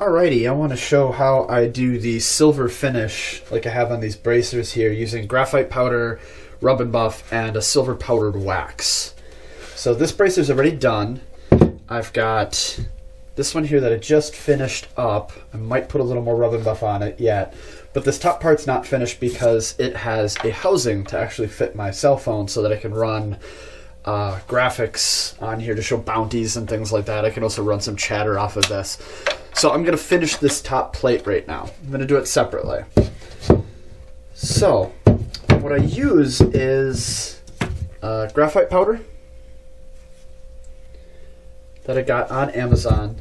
Alrighty, I want to show how I do the silver finish like I have on these bracers here using graphite powder, rub and buff, and a silver powdered wax. So this bracer's already done. I've got this one here that I just finished up. I might put a little more rub and buff on it yet. But this top part's not finished because it has a housing to actually fit my cell phone so that I can run uh, graphics on here to show bounties and things like that. I can also run some chatter off of this. So I'm going to finish this top plate right now. I'm going to do it separately. So what I use is uh, graphite powder that I got on Amazon.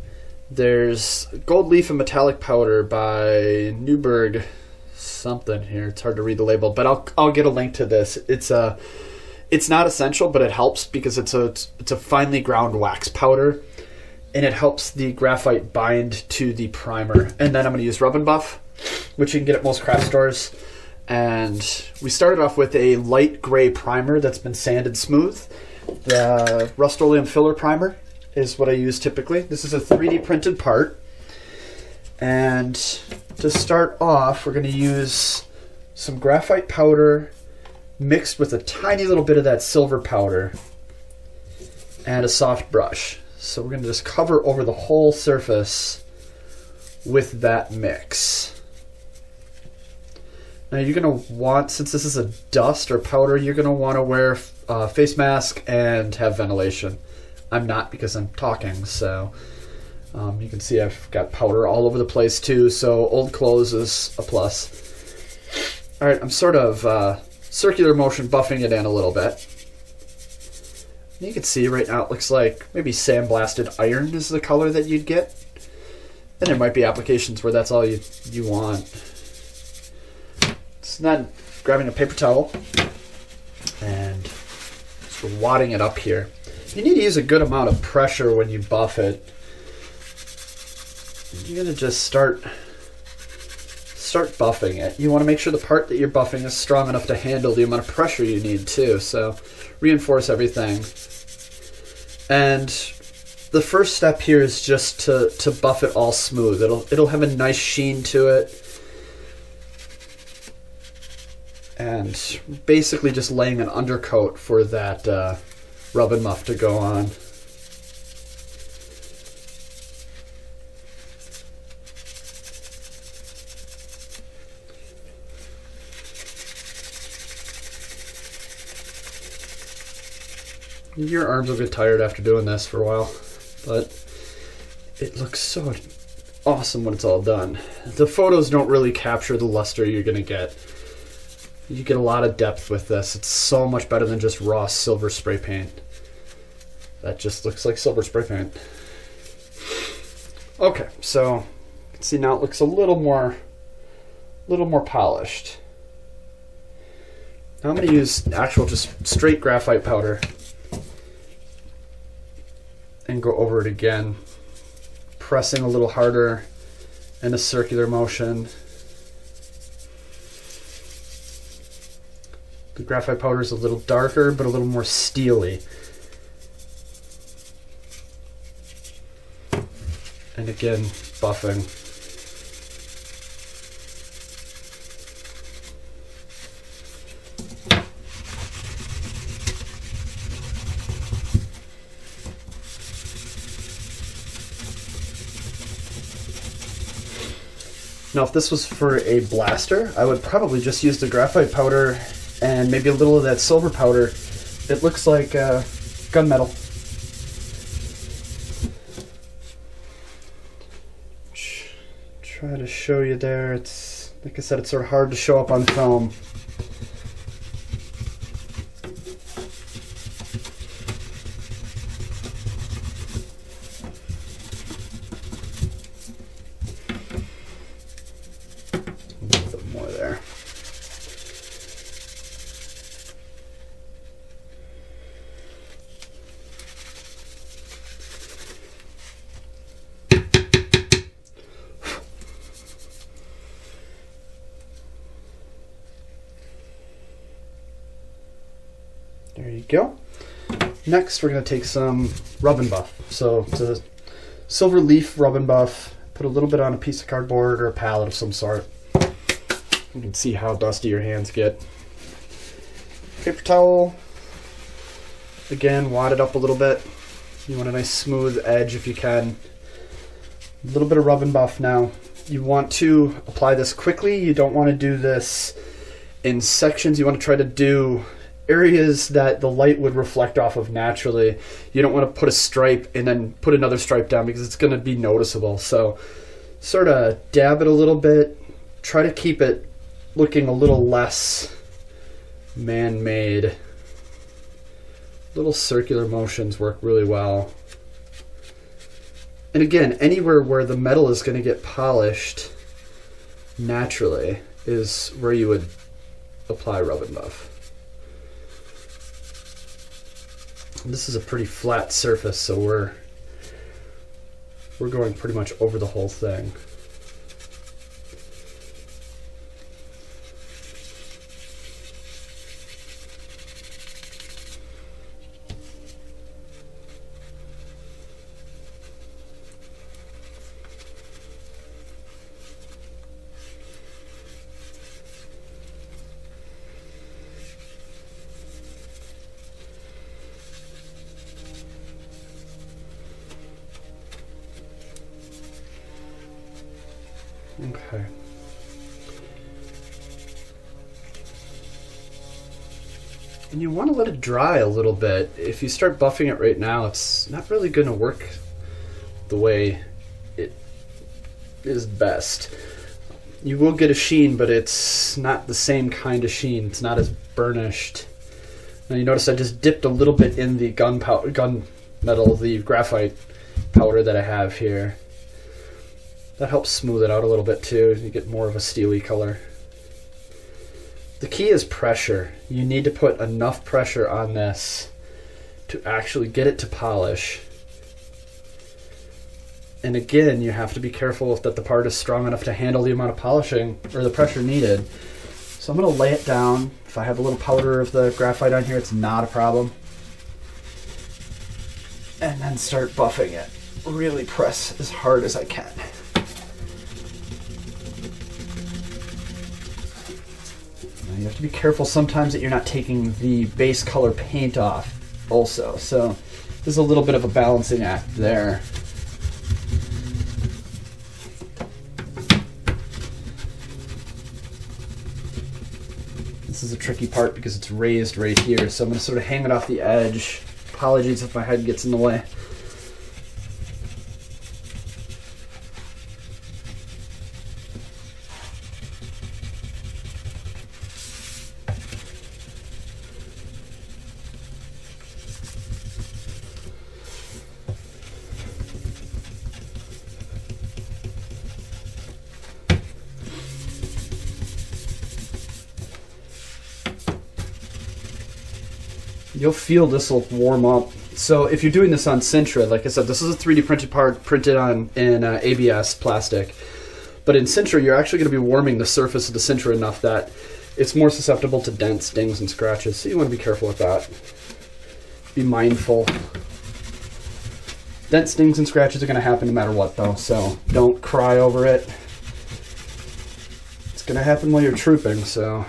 There's gold leaf and metallic powder by Newberg something here. It's hard to read the label, but I'll I'll get a link to this. It's a it's not essential, but it helps because it's a it's a finely ground wax powder, and it helps the graphite bind to the primer. And then I'm going to use Rub and Buff, which you can get at most craft stores. And we started off with a light gray primer that's been sanded smooth. The Rust-Oleum filler primer is what I use typically. This is a 3D printed part. And to start off, we're going to use some graphite powder mixed with a tiny little bit of that silver powder and a soft brush. So we're going to just cover over the whole surface with that mix. Now you're going to want, since this is a dust or powder, you're going to want to wear a uh, face mask and have ventilation. I'm not because I'm talking, so um, you can see I've got powder all over the place too, so old clothes is a plus. Alright, I'm sort of uh, circular motion buffing it in a little bit. You can see right now it looks like maybe sandblasted iron is the color that you'd get. And there might be applications where that's all you, you want. It's not grabbing a paper towel and just wadding it up here. You need to use a good amount of pressure when you buff it. You're gonna just start start buffing it. You want to make sure the part that you're buffing is strong enough to handle the amount of pressure you need too. So reinforce everything. And the first step here is just to, to buff it all smooth. It'll it'll have a nice sheen to it. And basically just laying an undercoat for that uh, rub and buff to go on. Your arms will get tired after doing this for a while, but it looks so awesome when it's all done. The photos don't really capture the luster you're to get. You get a lot of depth with this. It's so much better than just raw silver spray paint. That just looks like silver spray paint. Okay, so see now it looks a little more, little more polished. Now I'm to use actual just straight graphite powder and go over it again, pressing a little harder in a circular motion. The graphite powder is a little darker, but a little more steely. And again, buffing. Now, if this was for a blaster, I would probably just use the graphite powder and maybe a little of that silver powder. It looks like uh, gunmetal. Try to show you there. It's like I said, it's sort of hard to show up on film. There you go. Next, we're going to take some rub and buff. So it's a silver leaf rub and buff Put a little bit on a piece of cardboard or a palette of some sort. You can see how dusty your hands get. Paper towel. Again, wad it up a little bit. You want a nice smooth edge if you can. A little bit of rub and buff now. You want to apply this quickly. You don't want to do this in sections. You want to try to do areas that the light would reflect off of naturally. You don't want to put a stripe and then put another stripe down because it's going to be noticeable. So sort of dab it a little bit. Try to keep it looking a little less man-made. Little circular motions work really well. And again, anywhere where the metal is going to get polished naturally is where you would apply rub and buff. This is a pretty flat surface, so we're we're going pretty much over the whole thing. Okay. And you want to let it dry a little bit. If you start buffing it right now, it's not really going to work the way it is best. You will get a sheen, but it's not the same kind of sheen. It's not as burnished. Now you notice I just dipped a little bit in the gun powder, gun metal, the graphite powder that I have here. That helps smooth it out a little bit too. You get more of a steely color. The key is pressure. You need to put enough pressure on this to actually get it to polish. And again, you have to be careful that the part is strong enough to handle the amount of polishing or the pressure needed. So I'm going to lay it down. If I have a little powder of the graphite on here, it's not a problem. And then start buffing it. Really press as hard as I can. Have to be careful sometimes that you're not taking the base color paint off also. So there's a little bit of a balancing act there. This is a tricky part because it's raised right here. So I'm to sort of hang it off the edge. Apologies if my head gets in the way. You'll feel this will warm up. So if you're doing this on Sintra, like I said, this is a 3D printed part printed on in uh, ABS plastic. But in Sintra, you're actually going to be warming the surface of the Sintra enough that it's more susceptible to dents, dings, and scratches. So you want to be careful with that. Be mindful. Dents, dings, and scratches are going to happen no matter what, though. So don't cry over it. It's going to happen while you're trooping, so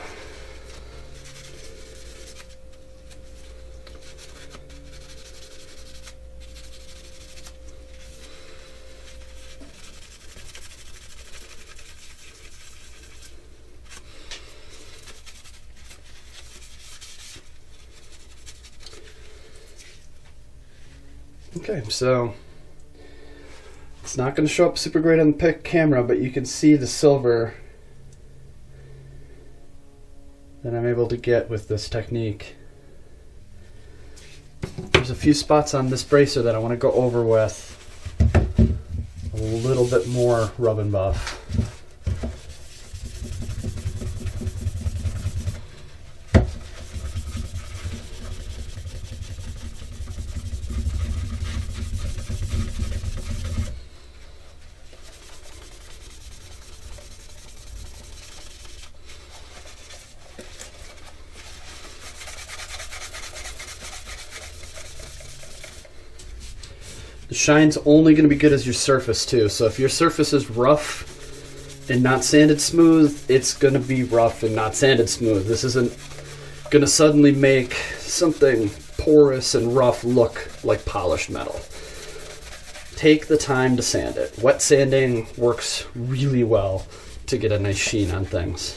Okay, so it's not going to show up super great on the camera, but you can see the silver that I'm able to get with this technique. There's a few spots on this bracer that I want to go over with a little bit more rub and buff. The shine's only going to be good as your surface too. So if your surface is rough and not sanded smooth, it's going to be rough and not sanded smooth. This isn't going to suddenly make something porous and rough look like polished metal. Take the time to sand it. Wet sanding works really well to get a nice sheen on things.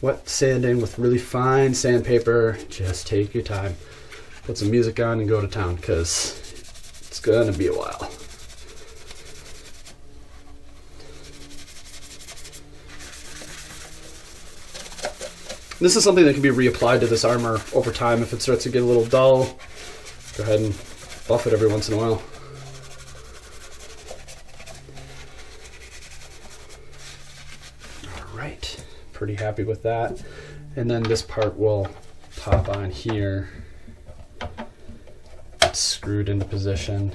Wet sanding with really fine sandpaper, just take your time. Put some music on and go to town because it's gonna be a while. This is something that can be reapplied to this armor over time if it starts to get a little dull. Go ahead and buff it every once in a while. All right, pretty happy with that. And then this part will pop on here. Screwed into position.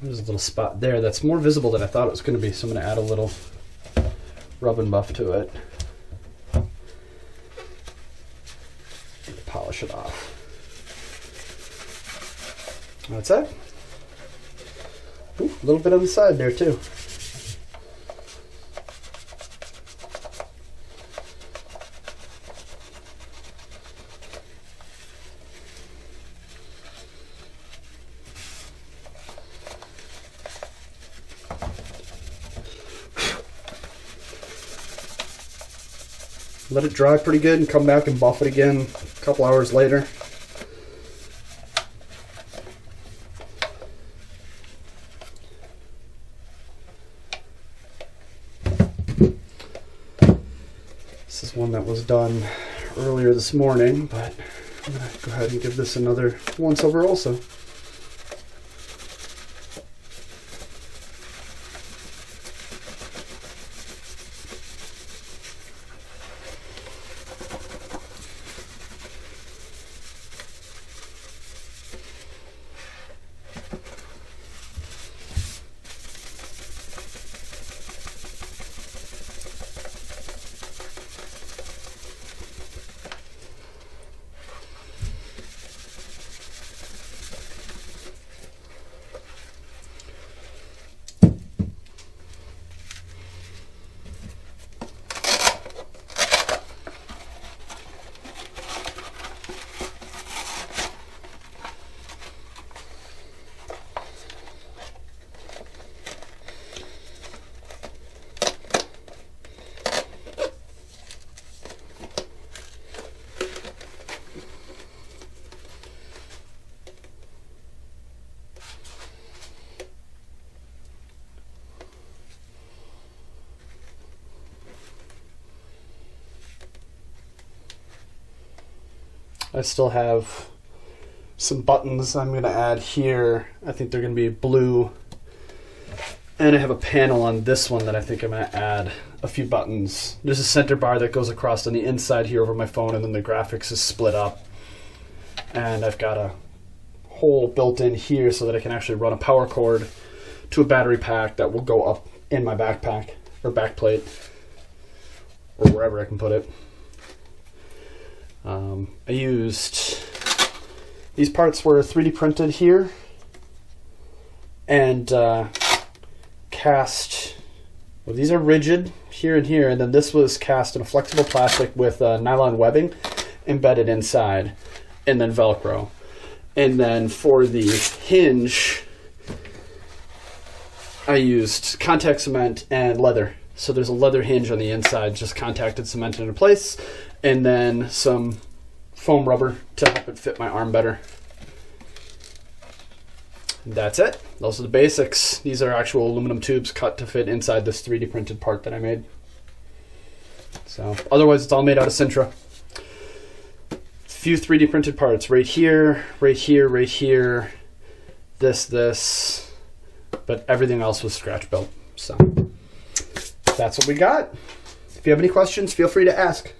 There's a little spot there that's more visible than I thought it was going to be, so I'm going to add a little rub and buff to it. Polish it off. That's it. Ooh, a little bit on the side there too. Let it dry pretty good and come back and buff it again a couple hours later. This is one that was done earlier this morning, but I'm going to go ahead and give this another once over also. I still have some buttons I'm going to add here. I think they're going to be blue. And I have a panel on this one that I think I'm going to add a few buttons. There's a center bar that goes across on the inside here over my phone, and then the graphics is split up. And I've got a hole built in here so that I can actually run a power cord to a battery pack that will go up in my backpack or backplate or wherever I can put it. Um, I used these parts were 3D printed here and uh, cast. Well, these are rigid here and here, and then this was cast in a flexible plastic with uh, nylon webbing embedded inside, and then Velcro. And then for the hinge, I used contact cement and leather. So there's a leather hinge on the inside, just contacted cemented into place, and then some foam rubber to help it fit my arm better. That's it. Those are the basics. These are actual aluminum tubes cut to fit inside this 3D printed part that I made. So otherwise it's all made out of Sintra. A few 3D printed parts right here, right here, right here, this, this, but everything else was scratch built. So that's what we got. If you have any questions, feel free to ask.